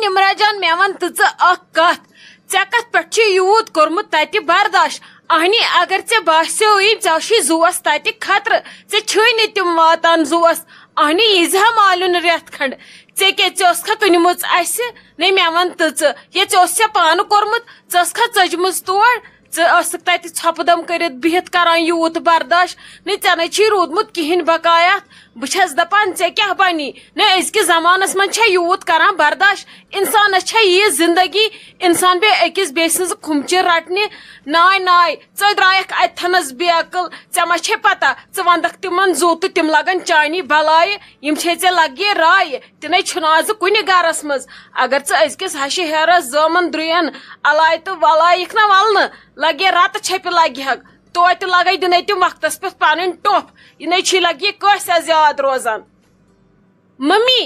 निमरा जान मे वन तज कत ऐ कत पे यूत कोर्मुत तत बर्दाश्त अहनी अगर ऐसे बास्यो चे जुस तत खतर ऐ तम वातान जुस अहनी यीजा मालून रेत खंड क्या कनमुच नै मे वन ऐ तत छपदम कर बिहत कर यूत बर्दाश्त नै ऐ रूदमुत कहें बकायात बस दपान ऐ क्या बनी न अजक जमानस मन यूत कर बर्दाश्त इंसान यह ज़िंदगी इंसान बे अकिस बे सज खुमचि रटने नाय नाय च द्रायक अथनस बेअकल ऐ मा पता च वंदक तिमन जो तो तिम लगन चानी बलाय यम छे ऐ लगे राय तिने छुन आज कुन गरस मज अगर च अजकिस हशि हेरस जमन द्रुयन अलाय तो वलाय ना वलन लगे रत छपि लगे हक तो लगे दिन तम वक्त पे पन टोप। यह लगे कस ज़्यादा रोजान। मम्मी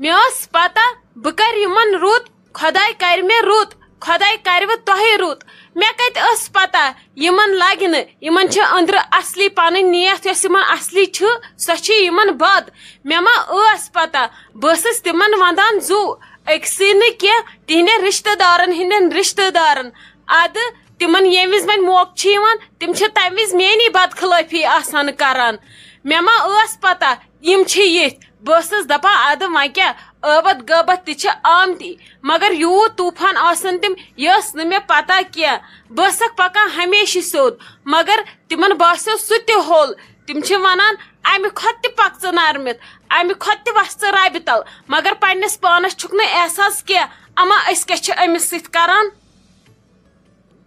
मे पता बह कर रुत खुदा कर मे रुत खुदा कर तुह रुत। मे कत पता यमन लग इन अंदर असली पन नीयत असली सो बद। मे मा पता बस तिमन वंदान जू। अक्सी न तिहद रिश्तेदारन हंद रिश्तेदारन। अद तिमन ये विज वन मौक तिम तम विज मेनी बदखलाफी आसान करान मे मा पता यम ये बस दपा अद व क्या अबत गबत ति आमती मगर यूत तूफ़ान आसन तिम यस न मे पता क्या बसक पकान हमेशा सोद मगर तिमन बासो सह होल तिम वनान अमि खत पक नरमित अमि खत वस रबि तल मगर पन्नस पानस छुक न एहसास क्या अमा अस क्या अमिस सत करान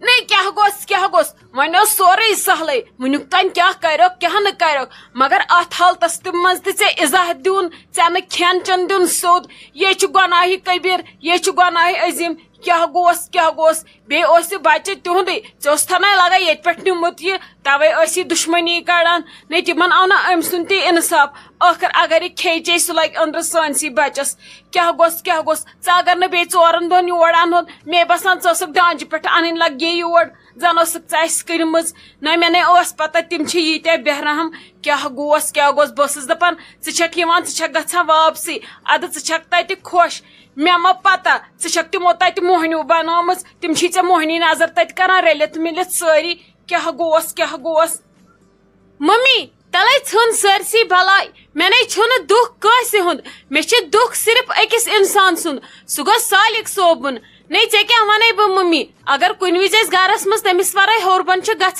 नहीं क्या गोस क्या गोस वन सोरे सहल वनुक तन क्या करो क्या न करो मगर अत हालत मज ते इजाह दिन ऐ खेन चन दिन सोद ये गुनाह कबीर ये गुनाह अजीम क्या गोस क्या गोस? बे बच्चे तुंद तना लगा ये पे निमुत यह तवे दुश्मनी कड़ान ने तिमन आव ना अम सुन इंसाफ आखिर अगर यह खे चे सह लगे अंदर सानसी बचस। क्या गोस क्या गोस? अगर न बे चोरन दोन योड़ अन मे बसान क दांज पे अन लगे जन कर्म न मे नस पता तिम यीत्या बेहरहम क्या गोस क्या गोस बस दपान षक ग वापसी अद षक तत खुश मे मा पता तमो तत मोहनी बनम तम ऐ मोहनी नज़र तत कर रलित मिलित सारी क्या गोस क्या गोस मम्मी तले छन सरसी भलाई मे नै दुख कस हुंद मे दुख सिर्फ़ अकिस इंसान सुन। गो सालिक सोबुन। नहीं ऐ क्या वन बह मम्मी? अगर कुन विज गरस मज तमिस वर हर बन कह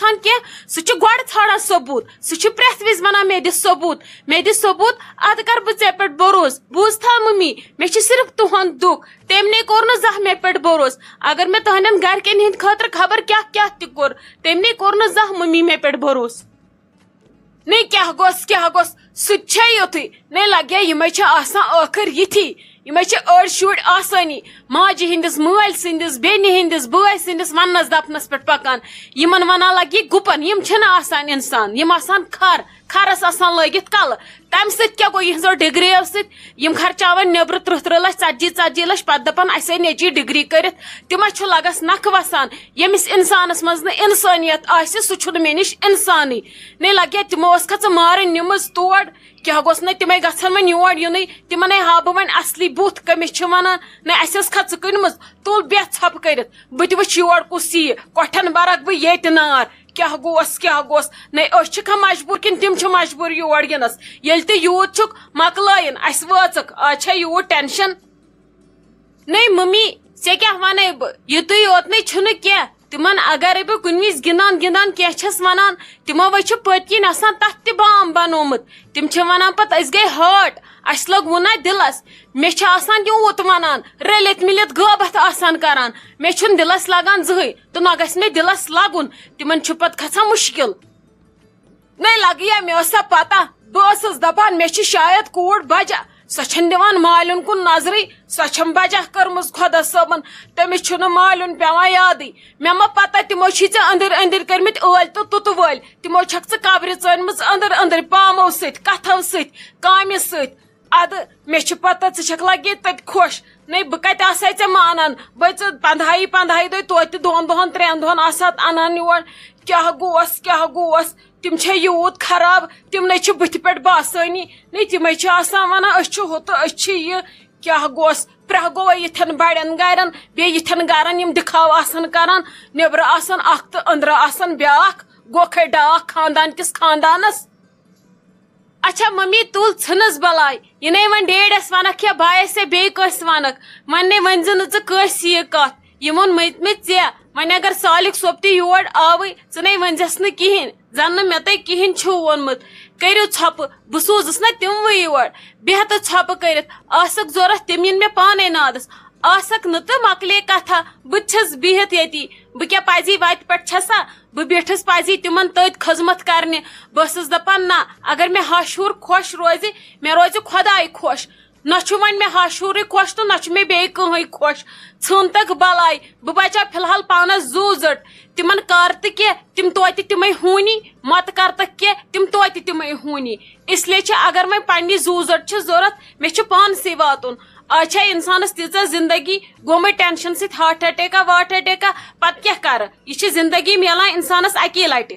सह गड ाड़ान सबूत सह प्रेथ विज वन मे दिस सबूत। मे दिस सबूत अद कर ऐ पे भरोस बूज था मम्मी। मे सिर्फ़ तुहद दुख। तमने कोर न जह मे पे भरोस अगर मे तुहन घर हंद खबर क्या क्या तोर तमने कोर न जह मम्मी मे पे भरोस नहीं क्या गोस क्या गोस सह युथु नहीं लगे यमे आखिर यथी यम अड़ शुर आसानी माजि हंदिस मल सदिस बेन हंदिस बॉय सदिस वनस दपनस पे पकान यमन वन लगे गुपन यम इंसान यम खर खरस आसान लगित कल तम यहजो डिग्री सम खर्चावन नबर त्रुह त्रुह लच ती ती लच पे दपान अस नेची डिग्री कर लगस नख वसान यमिस इंसानस मज इंसानियत सह मे नश इंसान ने लगे तमो खच मारन निम तोड़ क्या गोस न तिमे गन वन योर युन तिमन हा बह वन असली बुथ कमिस वन न अस खच कनम तुल बे छप कर बह वुच योर कुस यी कोठन बरक बह ये नार Kah gos, kah gos. Ne öşçika majburkin timçi majbur yorganız. Yelti yuğutçuk maklayın. Asvatsık. Aça yuğu tension. Ne mami. Sen kah vanay bu. Yutu yotnay çunu kya. तिमन अगर बह कुन गिंदान गिंदान क्या वनान तिमो वो पत्किन आसान तथ त बाम बनोमुत तिम वनान पत अस गई हर्ट अस लोग वुना दिलस मे यूत वनान रलित मिलित गबत आसान मे दिलस लगान जहन तो न गस दिलस लगुन तिमन पत खसा मुश्किल नहीं लगे मे पता बह दपान मे शायद कूड़ बजा सो दिवान मालिन कुन नज़र सो बजा कर्म खुदा सबन तमिस मालिन पेवान याद मे मा पता तमो अंदर अंदर कर्मित ओल तो तुत वल तमो कब्र चन अंदर अंदर पामो सत कथो सत कामि मे पता षक लगे तत खुश नहीं बह कत मानान बह पंदहाई पंदहाई दह तो दोन दोहन त्रेन दोहन आसा अनान योर क्या गोस क्या गोस तिम यूत खराब तिम न बुथ पे बासानी नहीं तिम वन हुत क्या गोस प्रह गो यन बड़न गरन बे यन गरन दिखाव आसन नेबर आसन अंदर आसन ब्याख गोखे डाक खानदान किस खानदानस अच्छा मम्मी तुल छनस बलाय ये नहीं वन डेडस वनक या बायस से बे कस वनक मन ने वन जन ज ये कत यमन मत मत जे वन अगर सालिक सोपति योर आव ज नहीं वंजस न किहिन जन मे तय किहिन छु वोनमत करियो छप बह सोजस न तिम योर बेहत छप आसक ज़रूरत तिम इन मे पाने नादस आसक न मकले कथा बस बिहत ये बह क्या पजी वत पे छसा बह बैठस पजी तिमन तथ खजमत करने। बस दपान ना अगर मे हाशूर खुश रोज मे रोज खुदाई खुश। न वन मे हाशूर खुश तो न बे कहीं खुश। छन तक बलाई। बह बचा फ़िलहाल पानस जू जट तिमन कर तिम तो तिमे हूनी। मत कर तह तिम तो तिमे हूनी। इसलिए अगर मैं पन्नी जू जट ज़रूरत, मे पानस वातुन अच्छा इंसानस तीजा ज़िंदगी, गोमे टेंशन से हार्ट अटैका, वार्ट अटैका, पत क्या कर? यह ज़िंदगी मिलान इंसानस अकी लट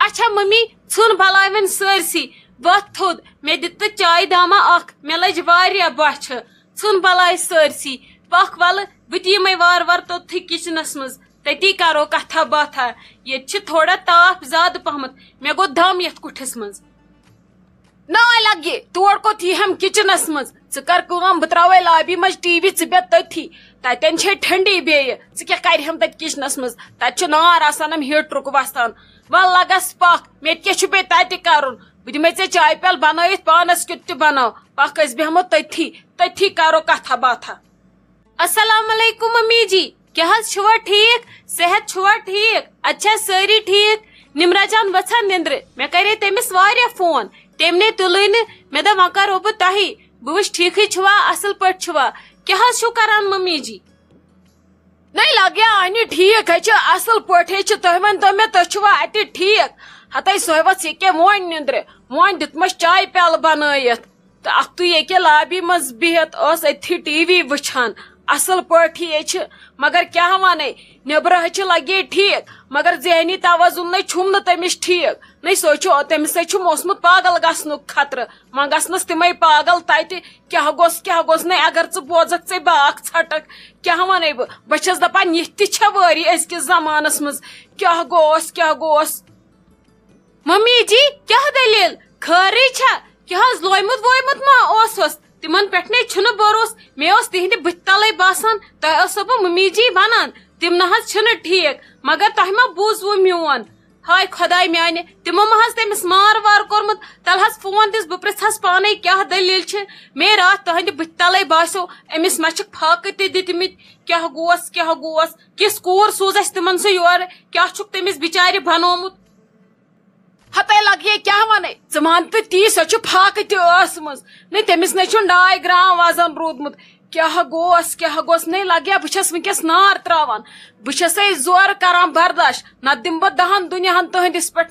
अच्छा मम्मी छुन बलावन सरसी वत मे दित चाय दामा मे लज वारिया बछ। छुन बलाय सरसी, पख वल बह वार वार तोथी किचनस मज। तती करो कथा बाथा, ये थोड़ा ताप ज़्यादा पहमत, मे गो दम ये कुठस मज। ना लगे, तोड़ को थी हम किचनस मज। कम बह त्रा लाबी मज टीवी वे बे तथी तन ठंडी बे क्या तत किचनस मज? तत नार आसान हम हीटरुक वसान वल लगस पख मे क्या तत कर बह दिमे ऐ चाय प्याल बन पानस क्युत बनाओ। पख बेहमो तथी तथी करो कथा बाथा। अस्सलाम मम्मी जी क्या ठीक? सेहत ठीक? अच्छा सारी ठीक? निमरा जान वछा निंद्र। मे करे तमिस फ़ोन। तमने तुल मे दप वह तही। वुच ठीक ही छुआ, असल पे छुआ। क्या छु करान मम्मी जी नहीं लगे आनी ठीक असल पे तुह वन तो मैं तो छुआ अत ठीक। हत सोहवस के मोन निंद्र मोन दितमस चाय प्याल बनायत। तो अख तु ये लाबी मज बिहत अथी टीवी वुछान असल पे मगर क्या वन नबर लगे ठीक, मगर जहनी तवजुन न छुम तमिस ठीक। न सो तमिस मोसमुत पागल गसन खतर। वन गसनस तम पागल तत क्या गोस क्या गोस न अगर च बोजक े बाक छटक। क्या वन बस दपान यह तरी अजकिस जमानस मज क्या गोस क्या गोस मम्मी जी, क्या दलील? खरी क्या लोमुत वोमुत मा? तिमन पे ने भरोस मे तिहद बुत तल बसान तह मम्मी जी वन तिम ना ठीक मगर तह मा बूजव मोन हाय खुदाय माने तमो मह तमिस मार वार कोर्मुत तल हस फ़ोन दिस बह पृथस पाने क्या दलील मे रात तहद बुत तल बासो अमिस मा फाक दितमित क्या गोस क्या गोस किस कोर सोज तिमन सह योर क्या तमिस बिचार बनोमुत हते लगे, क्या वन मान तो ती सो फाक तमज न तमिस न डाय ग्राम वज़न रूदमुत क्या गोस क्या गोस नहीं, लगे बस वस नार त्रावान। बस ज़ोर करान बर्दाश्त न दिम बह दहन दुनियाहन तुहदिस पे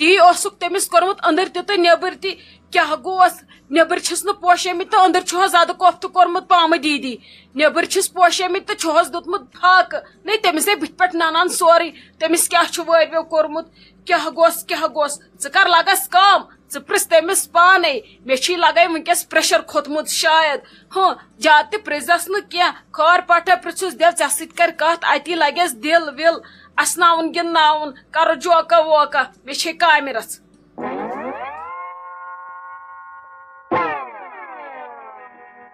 नार न जन शिकसलत खानदान जड़े सो छड़ी छनी सूजम जन तमिस पटकिन कहन ती तमिस कोर्मुत अंदर तो नबर ती क्या गोस नबर पोशेमित तो अंदर ज़्यादा कोफ्त कोर्मुत पाम दीदी नबर पोशेमित तो छुस दुतमुत फाक नहीं तमिस बुथ पे नानान सोरे तमिस क्या वो कोर्मुत क्या गोस क्या गोस कर लगस कम पृस तमिस पाने मे लगे वनकस प्रेशर खोतमुत शायद हाँ ज़्यादा प्रिजस न क्या खार पाठा पृछुस देव ऐ सर कत अति लगेस दिल विल असनावन गिनावन कर जोका वोका मे कामिरस